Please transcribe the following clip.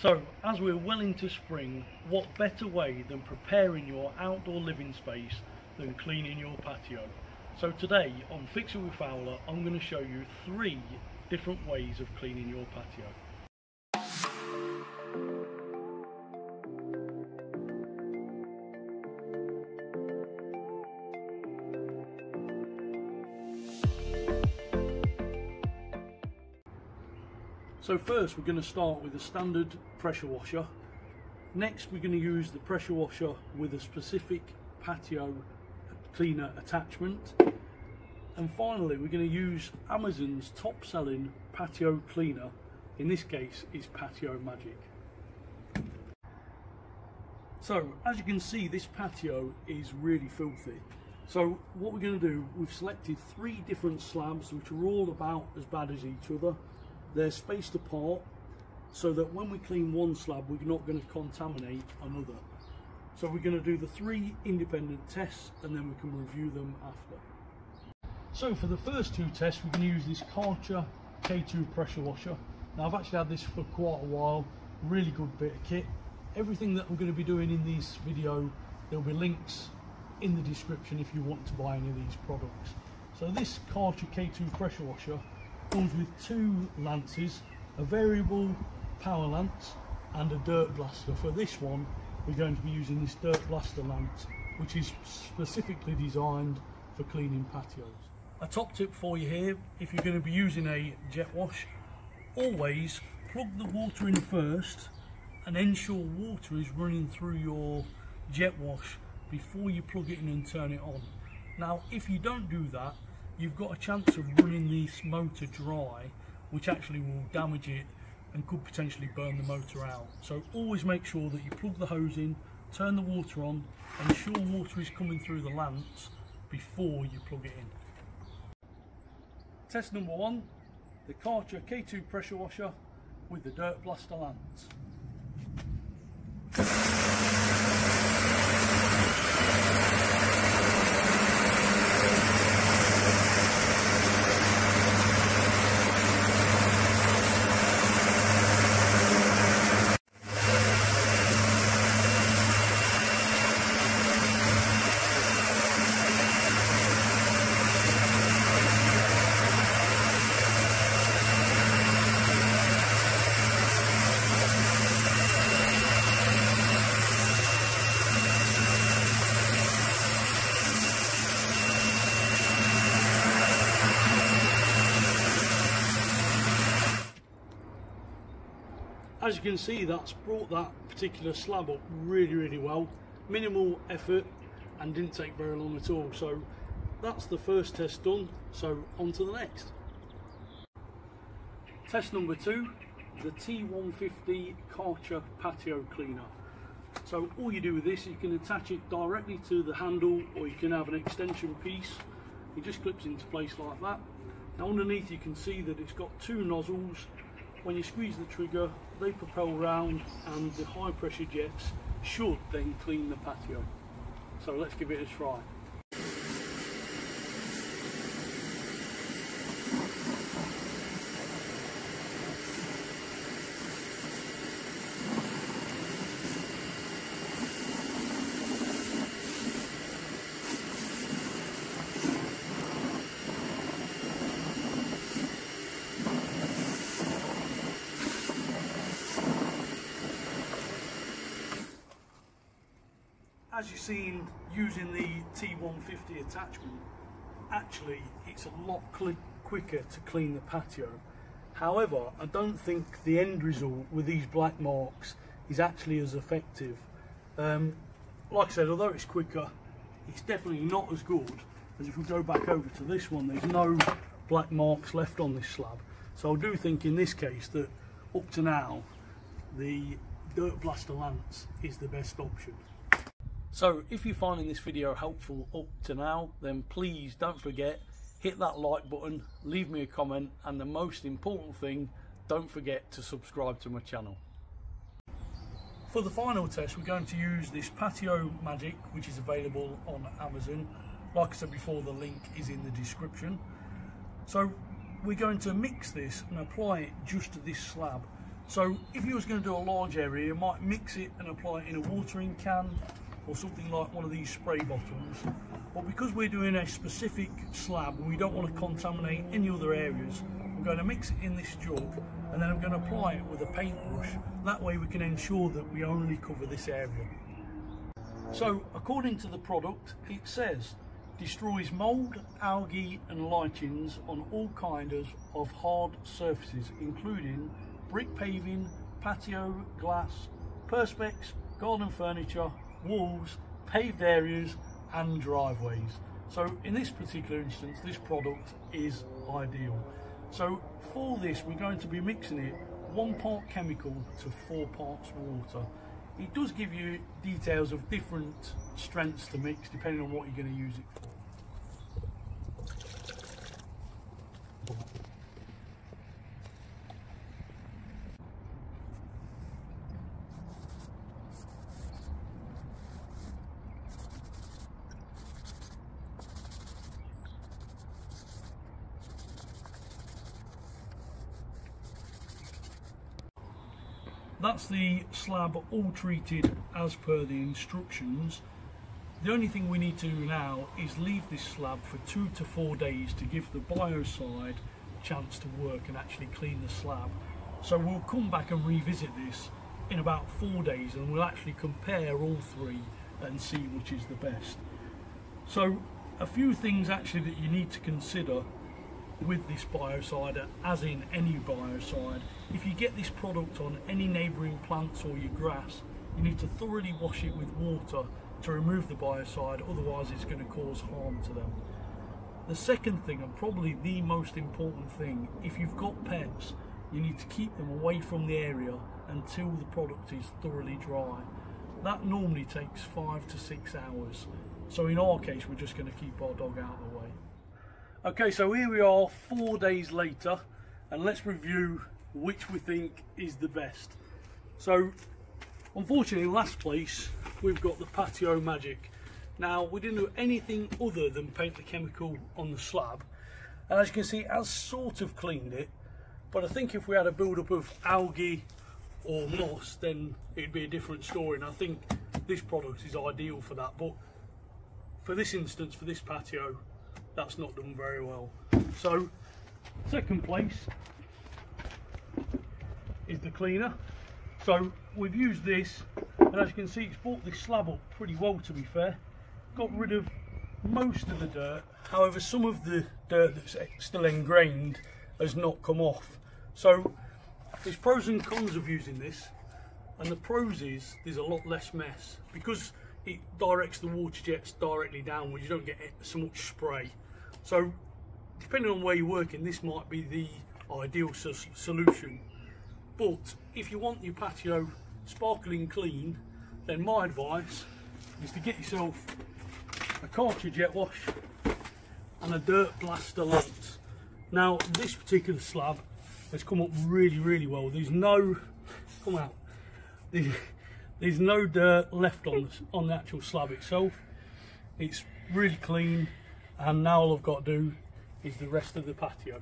So, as we're well into spring, what better way than preparing your outdoor living space than cleaning your patio? So today on Fix It with Fowler, I'm going to show you three different ways of cleaning your patio. So first we're going to start with a standard pressure washer. Next we're going to use the pressure washer with a specific patio cleaner attachment. And finally we're going to use Amazon's top selling patio cleaner. In this case it's Patio Magic. So as you can see this patio is really filthy. So what we're going to do, we've selected three different slabs which are all about as bad as each other they're spaced apart so that when we clean one slab we're not going to contaminate another. So we're going to do the three independent tests and then we can review them after. So for the first two tests we're going to use this Karcher K2 pressure washer. Now I've actually had this for quite a while, really good bit of kit. Everything that we're going to be doing in this video, there'll be links in the description if you want to buy any of these products. So this Karcher K2 pressure washer comes with two lances, a variable power lance and a dirt blaster. For this one, we're going to be using this dirt blaster lance, which is specifically designed for cleaning patios. A top tip for you here, if you're going to be using a jet wash, always plug the water in first and ensure water is running through your jet wash before you plug it in and turn it on. Now, if you don't do that, you've got a chance of running this motor dry which actually will damage it and could potentially burn the motor out. So always make sure that you plug the hose in turn the water on ensure water is coming through the lance before you plug it in. Test number one the Karcher K2 pressure washer with the dirt blaster lance as you can see that's brought that particular slab up really really well. Minimal effort and didn't take very long at all. So that's the first test done. So on to the next. Test number two the T150 Karcher patio cleaner. So all you do with this you can attach it directly to the handle or you can have an extension piece. It just clips into place like that. Now underneath you can see that it's got two nozzles. When you squeeze the trigger they propel round and the high pressure jets should then clean the patio. So let's give it a try as you've seen using the T150 attachment, actually it's a lot quicker to clean the patio. However, I don't think the end result with these black marks is actually as effective. Um, like I said, although it's quicker, it's definitely not as good as if we go back over to this one, there's no black marks left on this slab. So I do think in this case that up to now, the Dirt Blaster Lance is the best option. So if you're finding this video helpful up to now, then please don't forget, hit that like button, leave me a comment, and the most important thing, don't forget to subscribe to my channel. For the final test, we're going to use this Patio Magic, which is available on Amazon. Like I said before, the link is in the description. So we're going to mix this and apply it just to this slab. So if you was going to do a large area, you might mix it and apply it in a watering can or something like one of these spray bottles. But because we're doing a specific slab and we don't want to contaminate any other areas, I'm going to mix it in this jug and then I'm going to apply it with a paintbrush. That way we can ensure that we only cover this area. So according to the product, it says destroys mould, algae and lichens on all kinds of hard surfaces including brick paving, patio, glass, perspex, garden furniture, walls, paved areas and driveways. So in this particular instance, this product is ideal. So for this, we're going to be mixing it one part chemical to four parts water. It does give you details of different strengths to mix depending on what you're going to use it for. That's the slab all treated as per the instructions. The only thing we need to do now is leave this slab for two to four days to give the biocide a chance to work and actually clean the slab. So we'll come back and revisit this in about four days and we'll actually compare all three and see which is the best. So a few things actually that you need to consider with this biocide as in any biocide. If you get this product on any neighbouring plants or your grass you need to thoroughly wash it with water to remove the biocide otherwise it's going to cause harm to them. The second thing and probably the most important thing if you've got pets you need to keep them away from the area until the product is thoroughly dry. That normally takes five to six hours. So in our case we're just going to keep our dog out of the way Okay, so here we are four days later, and let's review which we think is the best. So, unfortunately, last place, we've got the Patio Magic. Now, we didn't do anything other than paint the chemical on the slab. And as you can see, it has sort of cleaned it, but I think if we had a build-up of algae or moss, then it'd be a different story. And I think this product is ideal for that. But for this instance, for this patio, that's not done very well. So second place is the cleaner. So we've used this and as you can see it's brought this slab up pretty well to be fair. Got rid of most of the dirt. However some of the dirt that's still ingrained has not come off. So there's pros and cons of using this and the pros is there's a lot less mess because it directs the water jets directly downwards. You don't get so much spray. So depending on where you're working this might be the ideal solution. But if you want your patio sparkling clean then my advice is to get yourself a Karcher jet wash and a dirt blaster lance now this particular slab has come up really really well. There's no come out. There's, there's no dirt left on on the actual slab itself. It's really clean and now all I've got to do is the rest of the patio